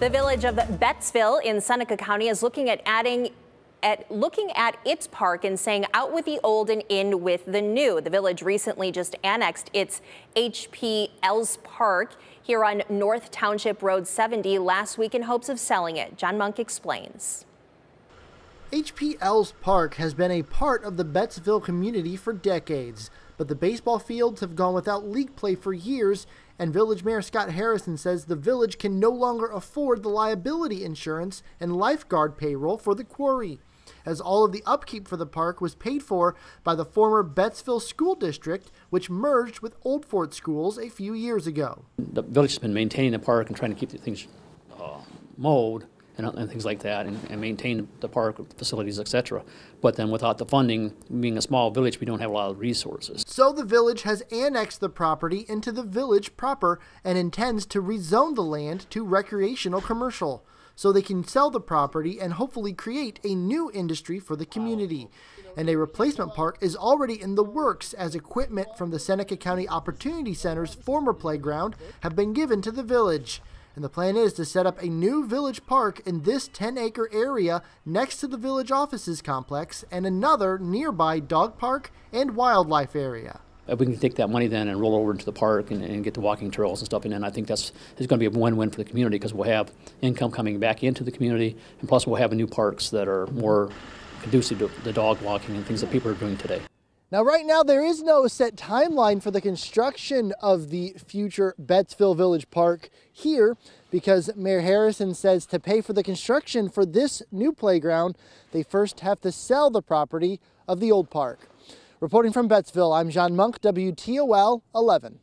The village of Bettsville in Seneca County is looking at adding at looking at its park and saying out with the old and in with the new. The village recently just annexed its HP Eells Park here on North Township Road 70 last week in hopes of selling it. John Monk explains. HP Eells Park has been a part of the Bettsville community for decades, but the baseball fields have gone without league play for years, and Village Mayor Scott Harrison says the village can no longer afford the liability insurance and lifeguard payroll for the quarry, as all of the upkeep for the park was paid for by the former Bettsville School District, which merged with Old Fort Schools a few years ago. The village has been maintaining the park and trying to keep things uh, mowed and, and things like that, and, and maintain the park facilities, etc. But then without the funding, being a small village, we don't have a lot of resources. So the village has annexed the property into the village proper and intends to rezone the land to recreational commercial so they can sell the property and hopefully create a new industry for the community. And a replacement park is already in the works as equipment from the Seneca County Opportunity Center's former playground have been given to the village. And the plan is to set up a new village park in this 10 acre area next to the village offices complex and another nearby dog park and wildlife area. If we can take that money then and roll over into the park and, and get the walking trails and stuff, and then I think that's is going to be a win-win for the community because we'll have income coming back into the community, and plus we'll have new parks that are more conducive to the dog walking and things that people are doing today. Now, right now, there is no set timeline for the construction of the future Bettsville Village Park here because Mayor Harrison says to pay for the construction for this new playground, they first have to sell the property of the old park. Reporting from Bettsville, I'm John Monk, WTOL 11.